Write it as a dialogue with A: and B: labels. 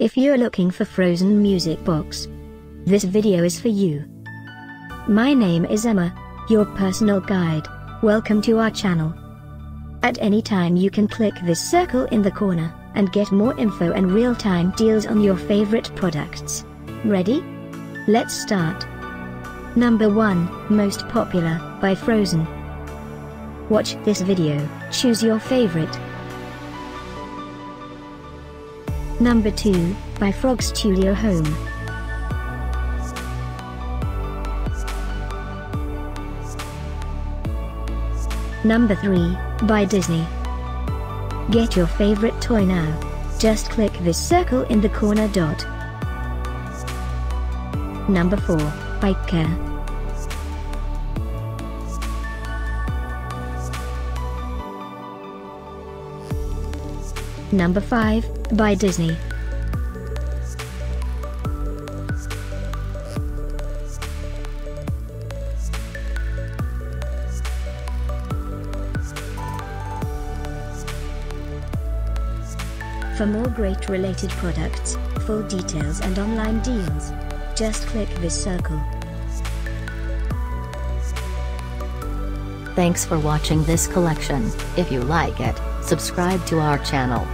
A: If you're looking for Frozen music box, this video is for you. My name is Emma, your personal guide. Welcome to our channel. At any time you can click this circle in the corner, and get more info and real-time deals on your favorite products. Ready? Let's start. Number 1, Most Popular, by Frozen. Watch this video, choose your favorite. Number 2, by Frog Studio Home. Number 3, by Disney. Get your favorite toy now. Just click this circle in the corner dot. Number 4, by Care. Number 5, by Disney. For more great related products, full details and online deals, just click this circle.
B: Thanks for watching this collection. If you like it, subscribe to our channel.